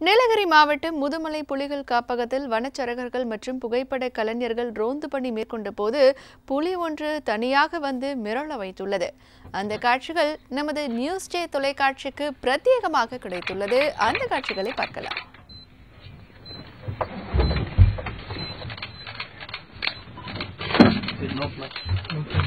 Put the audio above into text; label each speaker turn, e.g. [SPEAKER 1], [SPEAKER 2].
[SPEAKER 1] நீலகிரி மாவட்டம் முதுமலை புலிகள் காப்பகத்தில் வனச்சரகர்கள் மற்றும் புகைப்பட கலைஞர்கள் ரோந்து பணி மேற்கொண்ட போது புலி ஒன்று தனியாக வந்து மிரள வைத்துள்ளது அந்த காட்சிகள் நமது நியூஸ் ஜே தொலைக்காட்சிக்கு பிரத்யேகமாக கிடைத்துள்ளது அந்த காட்சிகளை பார்க்கலாம்
[SPEAKER 2] No plus. No plus.